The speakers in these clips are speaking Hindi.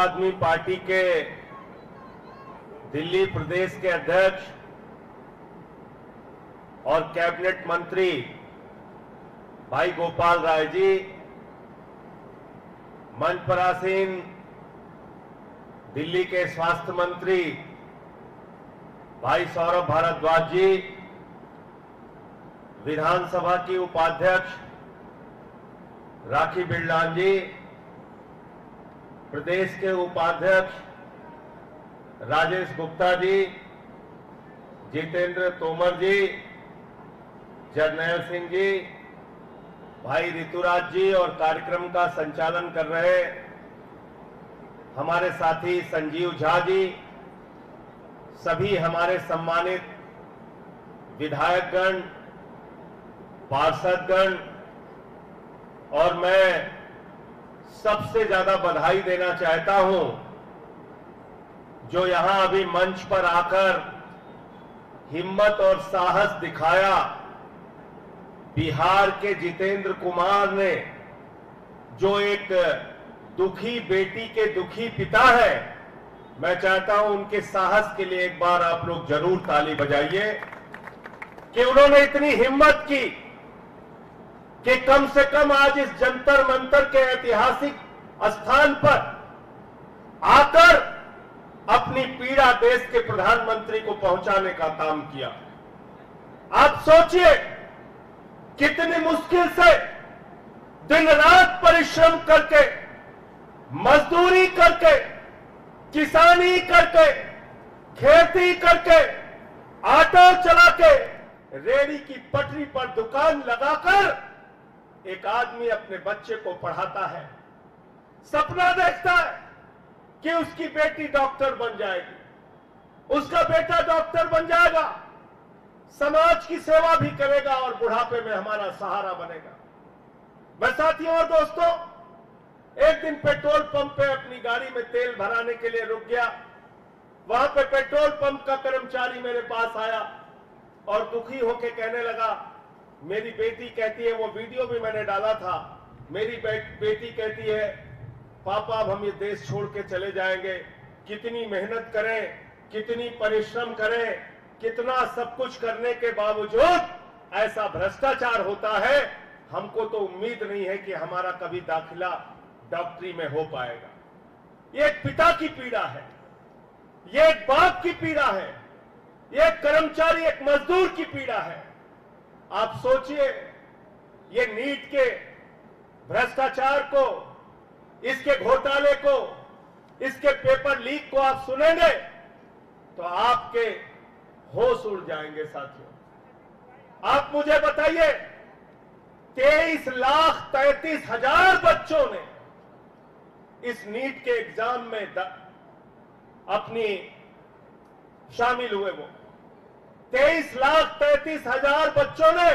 आदमी पार्टी के दिल्ली प्रदेश के अध्यक्ष और कैबिनेट मंत्री भाई गोपाल राय जी मंच पर दिल्ली के स्वास्थ्य मंत्री भाई सौरभ भारद्वाज जी, विधानसभा की उपाध्यक्ष राखी बिरलान जी प्रदेश के उपाध्यक्ष राजेश गुप्ता जी, जितेंद्र तोमर जी, जरनैल सिंह जी, भाई ऋतुराज जी और कार्यक्रम का संचालन कर रहे हमारे साथी संजीव झा जी, सभी हमारे सम्मानित विधायकगण, पार्षदगण और मैं सबसे ज़्यादा बधाई देना चाहता हूँ, जो यहाँ अभी मंच पर आकर हिम्मत और साहस दिखाया, बिहार के जितेंद्र कुमार ने, जो एक दुखी बेटी के दुखी पिता है। मैं चाहता हूँ उनके साहस के लिए एक बार आप लोग ज़रूर ताली बजाइए कि उन्होंने इतनी हिम्मत की कि कम से कम आज इस जंतर मंतर के ऐतिहासिक स्थान पर आकर अपनी पीड़ा देश के प्रधानमंत्री को पहुँचाने का काम किया। आप सोचिए कितनी मुश्किल से दिन रात परिश्रम करके, मजदूरी करके, किसानी करके, खेती करके ऑटो चला के रेड़ी की पटरी पर दुकान लगाकर एक आदमी अपने बच्चे को पढ़ाता है। सपना देखता है कि उसकी बेटी डॉक्टर बन जाएगी। उसका बेटा डॉक्टर बन जाएगा। समाज की सेवा भी करेगा और बुढ़ापे में हमारा सहारा बनेगा। मैं साथियों और दोस्तों, एक दिन पेट्रोल पंप पे अपनी गाड़ी में तेल भराने के लिए रुक गया। वहाँ पे पेट्रोल पंप का कर्मचारी मेरे पास आया और दुखी होके कहने लगा मेरी बेटी कहती है वो वीडियो भी मैंने डाला था। मेरी बे, बेटी कहती है पापा अब हम ये देश छोड़ के चले जाएँगे। कितनी मेहनत करें कितनी परिश्रम करें कितना सब कुछ करने के बावजूद ऐसा भ्रष्टाचार होता है। हमको तो उम्मीद नहीं है कि हमारा कभी दाखिला डॉक्टरी में हो पाएगा। ये एक पिता की पीड़ा है। ये एक बाप की पीड़ा है। ये एक कर्मचारी एक मजदूर की पीड़ा है। आप सोचिए, ये नीट के भ्रष्टाचार को, इसके घोटाले को, इसके पेपर लीक को आप सुनेंगे तो आपके होश उड़ जाएँगे साथियों। आप मुझे बताइए, तेईस लाख तैतीस हज़ार बच्चों ने इस नीट के एग्ज़ाम में अपनी शामिल हुए वो। तेईस लाख तैतीस हज़ार बच्चों ने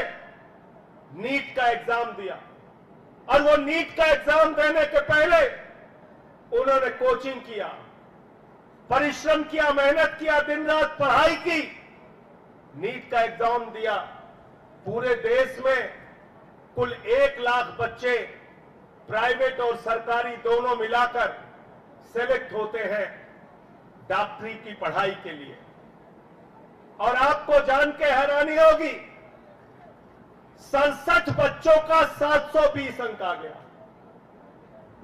नीट का एग्ज़ाम दिया। और वो नीट का एग्ज़ाम देने के पहले उन्होंने कोचिंग किया, परिश्रम किया, मेहनत किया दिन रात पढ़ाई की, नीट का एग्ज़ाम दिया। पूरे देश में कुल एक लाख बच्चे प्राइवेट और सरकारी दोनों मिलाकर सेलेक्ट होते हैं डॉक्टरी की पढ़ाई के लिए। और आपको जान के हैरानी होगी, सड़सठ बच्चों का 720 अंक आ गया।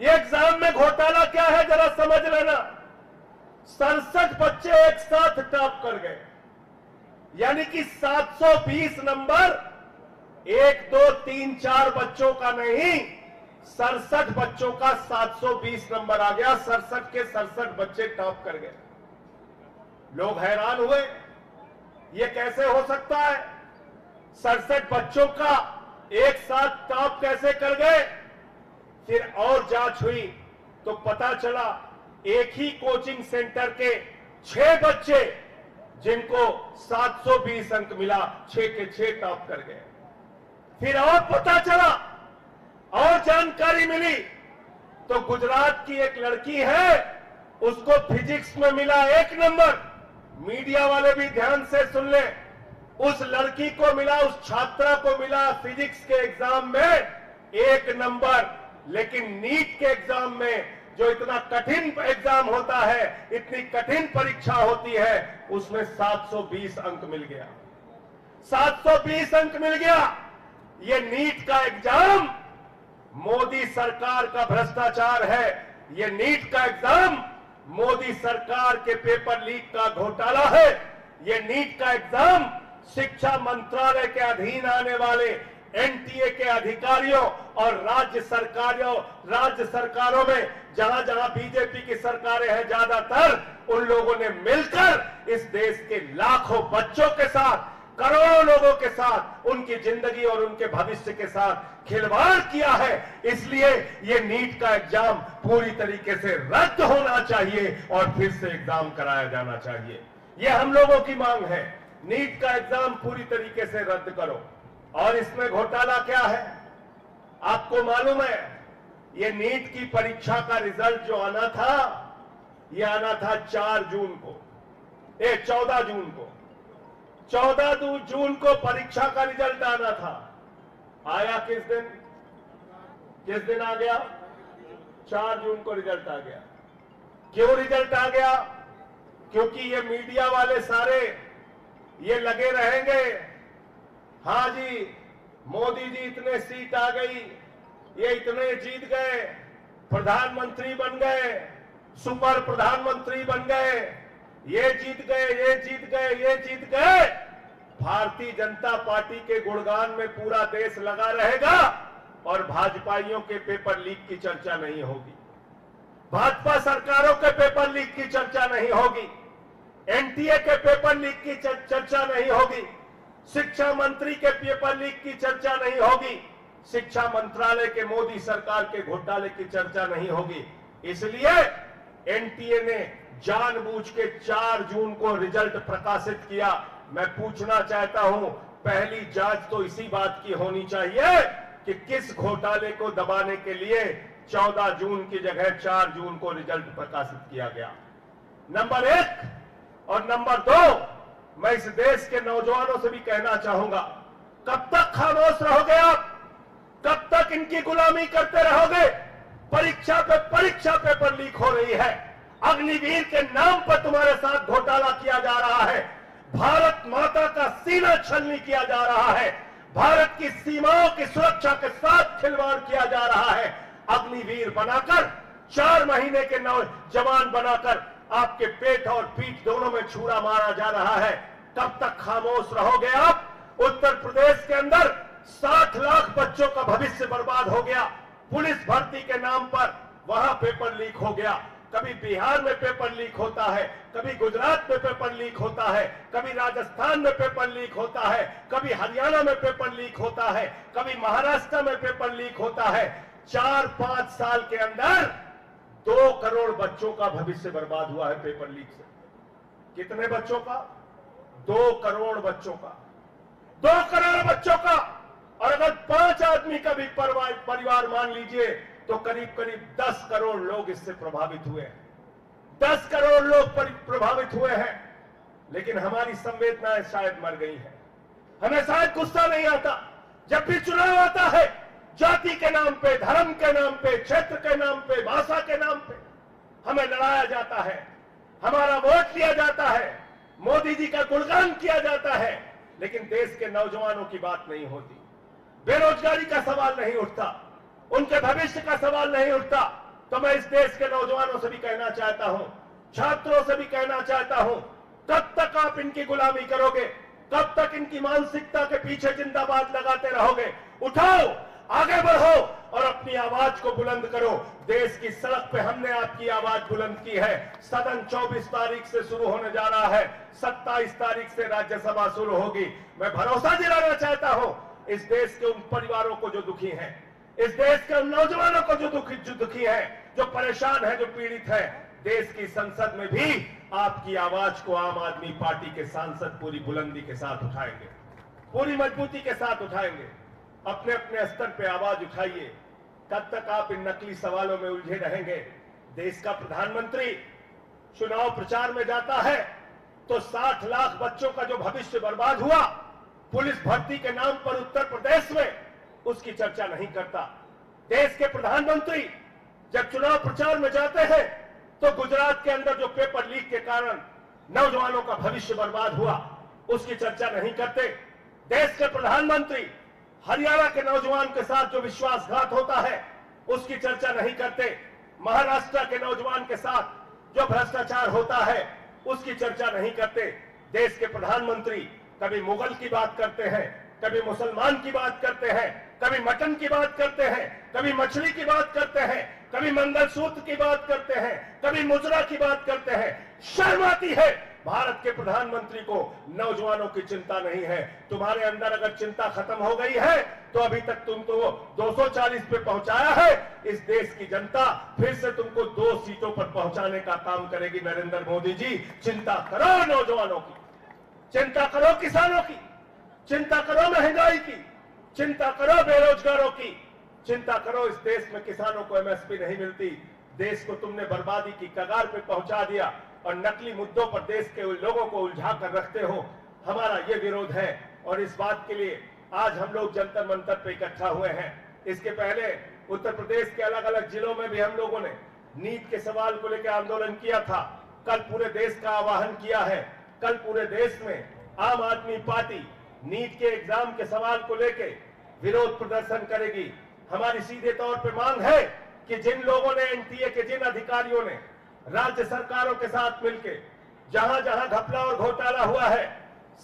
ये एग्ज़ाम में घोटाला क्या है, जरा समझ लेना। सड़सठ बच्चे एक साथ टॉप कर गए। यानी कि 720 नंबर, एक, दो, तीन, चार बच्चों का नहीं, सड़सठ बच्चों का 720 नंबर आ गया। सड़सठ के सड़सठ बच्चे टॉप कर गए। लोग हैरान हुए। ये कैसे हो सकता है? सड़सठ बच्चों का एक साथ टॉप कैसे कर गए? फिर और जाँच हुई तो पता चला एक ही कोचिंग सेंटर के छह बच्चे जिनको 720 अंक मिला, छह के छह टॉप कर गए। फिर और पता चला, और जानकारी मिली। तो गुजरात की एक लड़की है, उसको फिजिक्स में मिला एक नंबर। मीडिया वाले भी ध्यान से सुन ले। उस लड़की को मिला, उस छात्रा को मिला फिजिक्स के एग्ज़ाम में एक नंबर। लेकिन नीट के एग्ज़ाम में जो इतना कठिन एग्ज़ाम होता है, इतनी कठिन परीक्षा होती है, उसमें 720 अंक मिल गया। 720 अंक मिल गया। ये नीट का एग्ज़ाम मोदी सरकार का भ्रष्टाचार है। ये नीट का एग्ज़ाम मोदी सरकार के पेपर लीक का घोटाला है। ये नीट का एग्ज़ाम शिक्षा मंत्रालय के अधीन आने वाले एनटीए के अधिकारियों और राज्य सरकारों राज्य सरकारों में, जहाँ जहाँ बीजेपी की सरकारें हैं ज़्यादातर, उन लोगों ने मिलकर इस देश के लाखों बच्चों के साथ, करोड़ों लोगों के साथ उनकी ज़िंदगी और उनके भविष्य के साथ खिलवाड़ किया है। इसलिए ये नीट का एग्ज़ाम पूरी तरीके से रद्द होना चाहिए और फिर से एग्ज़ाम कराया जाना चाहिए। ये हम लोगों की मांग है। नीट का एग्ज़ाम पूरी तरीके से रद्द करो। और इसमें घोटाला क्या है? आपको मालूम है, ये नीट की परीक्षा का रिज़ल्ट जो आना था, ये आना था चार जून को, ए, चौदह जून को। चौदह जून को परीक्षा का रिज़ल्ट आना था। आया किस दिन? किस दिन आ गया? चार जून को रिज़ल्ट आ गया। क्यों रिज़ल्ट आ गया? क्योंकि ये मीडिया वाले सारे ये लगे रहेंगे हाँ जी, मोदी जी इतने सीट आ गई, ये इतने जीत गए, प्रधानमंत्री बन गए, सुपर प्रधानमंत्री बन गए ये जीत गए, ये जीत गए, ये जीत गए। भारतीय जनता पार्टी के गुणगान में पूरा देश लगा रहेगा और भाजपाइयों के पेपर लीक की चर्चा नहीं होगी। भाजपा सरकारों के पेपर लीक की चर्चा नहीं होगी। एनटीए के पेपर लीक की चर्चा नहीं होगी। शिक्षा मंत्री के पेपर लीक की चर्चा नहीं होगी। शिक्षा मंत्रालय के मोदी सरकार के घोटाले की चर्चा नहीं होगी। इसलिए एनटीए ने जानबूझ के 4 जून को रिज़ल्ट प्रकाशित किया। मैं पूछना चाहता हूँ, पहली जाँच तो इसी बात की होनी चाहिए कि किस घोटाले को दबाने के लिए 14 जून की जगह 4 जून को रिज़ल्ट प्रकाशित किया गया। नंबर एक और नंबर दो, मैं इस देश के नौजवानों से भी कहना चाहूँगा, कब तक खामोश रहोगे आप? कब तक इनकी गुलामी करते रहोगे? परीक्षा पे परीक्षा पेपर लीक हो रही है। अग्निवीर के नाम पर तुम्हारे साथ घोटाला किया जा रहा है। भारत माता का सीना छलनी किया जा रहा है। भारत की सीमाओं की सुरक्षा के साथ खिलवाड़ किया जा रहा है। अग्निवीर बनाकर, चार महीने के जवान बनाकर आपके पेट और पीठ दोनों में छुरा मारा जा रहा है। कब तक खामोश रहोगे आप। उत्तर प्रदेश के अंदर 60 लाख बच्चों का भविष्य बर्बाद हो गया। पुलिस भर्ती के नाम पर वहाँ पेपर लीक हो गया। कभी बिहार में पेपर लीक होता है, कभी गुजरात में पेपर लीक होता है, कभी राजस्थान में पेपर लीक होता है, कभी हरियाणा में पेपर लीक होता है, कभी महाराष्ट्र में पेपर लीक होता है। चार पाँच साल के अंदर दो करोड़ बच्चों का भविष्य बर्बाद हुआ है पेपर लीक से। कितने बच्चों का? दो करोड़ बच्चों का। दो करोड़ बच्चों का। और अगर पाँच आदमी का भी परिवार मान लीजिए तो करीब करीब दस करोड़ लोग इससे प्रभावित हुए हैं। दस करोड़ लोग प्रभावित हुए हैं, लेकिन हमारी संवेदनाएँ शायद मर गई हैं। हमें शायद गुस्सा नहीं आता। जब भी चुनाव आता है, जाति के नाम पे, धर्म के नाम पे, क्षेत्र के नाम पे, भाषा के नाम पे, हमें लड़ाया जाता है। हमारा वोट लिया जाता है। मोदी जी का गुणगान किया जाता है। लेकिन देश के नौजवानों की बात नहीं होती। बेरोजगारी का सवाल नहीं उठता। उनके भविष्य का सवाल नहीं उठता। तो मैं इस देश के नौजवानों से भी कहना चाहता हूँ, छात्रों से भी कहना चाहता हूँ कब तक आप इनकी गुलामी करोगे कब तक इनकी मानसिकता के पीछे जिंदाबाद लगाते रहोगे। उठाओ, आगे बढ़ो और अपनी आवाज़ को बुलंद करो। देश की सड़क पे हमने आपकी आवाज़ बुलंद की है। सदन 24 तारीख से शुरू होने जा रहा है। 27 तारीख से राज्यसभा शुरू होगी। मैं भरोसा दिलाना चाहता हूँ, इस देश के उन परिवारों को जो दुखी हैं। इस देश के नौजवानों को जो दुखी जो दुखी है, जो परेशान है, जो पीड़ित है, देश की संसद में भी आपकी आवाज़ को आम आदमी पार्टी के सांसद पूरी बुलंदी के साथ उठाएँगे। पूरी मजबूती के साथ उठाएँगे। अपने अपने स्तर पे आवाज़ उठाइए। कब तक आप इन नकली सवालों में उलझे रहेंगे? देश का प्रधानमंत्री चुनाव प्रचार में जाता है तो 60 लाख बच्चों का जो भविष्य बर्बाद हुआ, पुलिस भर्ती के नाम पर उत्तर प्रदेश में उसकी चर्चा नहीं करता। देश के प्रधानमंत्री जब चुनाव प्रचार में जाते हैं तो गुजरात के अंदर जो पेपर लीक के कारण नौजवानों का भविष्य बर्बाद हुआ, उसकी चर्चा नहीं करते। देश के प्रधानमंत्री हरियाणा के नौजवान के साथ जो विश्वासघात होता है, उसकी चर्चा नहीं करते। महाराष्ट्र के नौजवान के साथ जो भ्रष्टाचार होता है, उसकी चर्चा नहीं करते। देश के प्रधानमंत्री कभी मुगल की बात करते हैं कभी मुसलमान की बात करते हैं, कभी मटन की बात करते हैं, कभी मछली की बात करते हैं, कभी मंगलसूत्र की बात करते हैं, कभी मुजरा की बात करते हैं। शर्म आती है। भारत के प्रधानमंत्री को नौजवानों की चिंता नहीं है। तुम्हारे अंदर अगर चिंता खत्म हो गई है तो अभी तक तुमको 240 पे पहुँचाया है। इस देश की जनता फिर से तुमको दो सीटों पर पहुँचाने का काम करेगी नरेंद्र मोदी जी। चिंता करो नौजवानों की। चिंता करो किसानों की। चिंता करो महँगाई की। चिंता करो बेरोजगारों की। चिंता करो इस देश में किसानों को एमएसपी नहीं मिलती। देश को तुमने बर्बादी की कगार पे पहुँचा दिया और नकली मुद्दों पर देश के लोगों को उलझा कर रखते हो। हमारा ये विरोध है और इस बात के लिए आज हम लोग जंतर मंतर पे इकट्ठा हुए हैं। इसके पहले उत्तर प्रदेश के अलग अलग जिलों में भी हम लोगों ने नीट के सवाल को लेकर आंदोलन किया था। कल पूरे देश का आह्वान किया है। कल पूरे देश में आम आदमी पार्टी नीट के एग्ज़ाम के सवाल को लेकर विरोध प्रदर्शन करेगी। हमारी सीधे तौर पे मांग है कि जिन लोगों ने एनटीए के जिन अधिकारियों ने राज्य सरकारों के साथ मिलकर जहाँ जहाँ घपला और घोटाला हुआ है,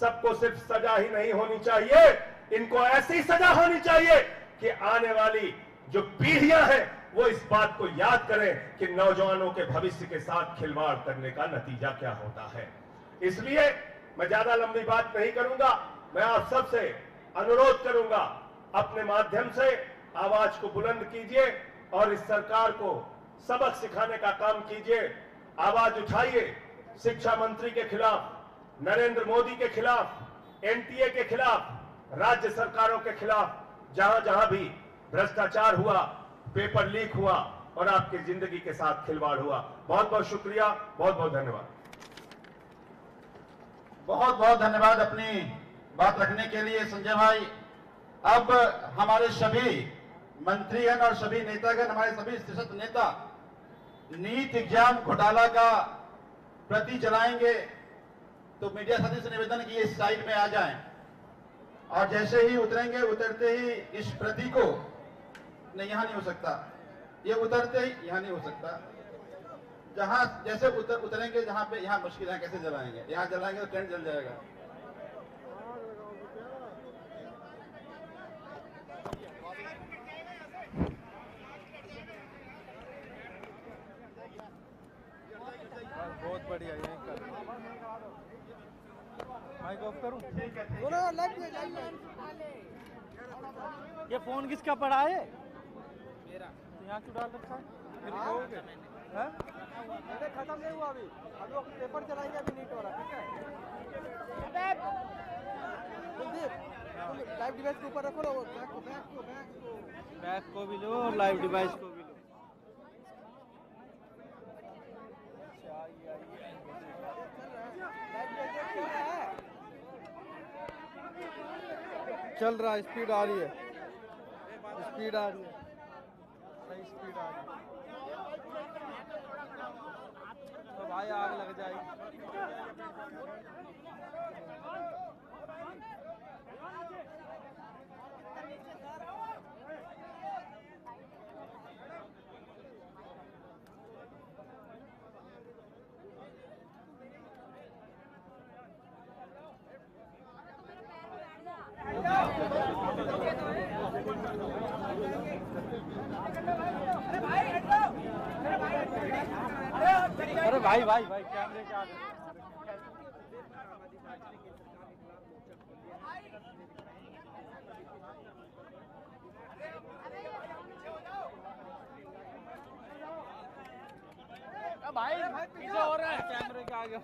सबको सिर्फ़ सजा ही नहीं होनी चाहिए। इनको ऐसी सजा होनी चाहिए कि आने वाली जो पीढ़ियाँ हैं, वो इस बात को याद करें कि नौजवानों के भविष्य के साथ खिलवाड़ करने का नतीजा क्या होता है। इसलिए मैं ज़्यादा लंबी बात नहीं करूँगा। मैं आप सबसे अनुरोध करूँगा, अपने माध्यम से आवाज़ को बुलंद कीजिए और इस सरकार को सबक सिखाने का काम कीजिए। आवाज़ उठाइए शिक्षा मंत्री के खिलाफ, नरेंद्र मोदी के खिलाफ, एनटीए के खिलाफ, राज्य सरकारों के खिलाफ, जहाँ जहाँ भी भ्रष्टाचार हुआ, पेपर लीक हुआ और आपकी ज़िंदगी के साथ खिलवाड़ हुआ। बहुत बहुत शुक्रिया बहुत बहुत धन्यवाद। बहुत बहुत धन्यवाद अपनी बात रखने के लिए, संजय भाई, अब हमारे सभी मंत्रीगण और सभी नेतागण, हमारे सभी शीर्षक नेता नीट एग्ज़ाम घोटाला का प्रति चलाएँगे तो मीडिया साथी से निवेदन की इस साइड में आ जाएँ। और जैसे ही उतरेंगे, उतरते ही इस प्रति को नहीं, यहाँ नहीं हो सकता। ये उतरते ही यहाँ नहीं हो सकता। जहाँ जैसे उतर, उतरेंगे, जहाँ पे यहाँ मुश्किल है, कैसे जलाएँगे? यहाँ जलाएँगे तो टेंट जल जाएगा बहुत बढ़िया यही कर। माइक ऑफ़ करूँ? बोलो लाइव में लाइव ये फ़ोन किसका पड़ा है? मेरा। यहाँ क्यों डाल रखा है? फिर कहोगे हैं? अरे खत्म नहीं हुआ अभी। हम लोग पेपर चलाएँगे अभी नीट वाला ठीक है? कुलदीप लाइव डिवाइस के ऊपर रखो ना वो बैग को बैग को बैग को। बैग को भी लो और लाइव डिवाइस को भी लो। लाइव डिवाइस चल रहा है चल रहा है स्पीड आ रही है। स्पीड आ रही है। सही स्पीड आ रही है। तो भाई आग लग जाएगी। भाई भाई भाई कैमरे के आगे। भाई पीछे हो रहा है कैमरे के आगे।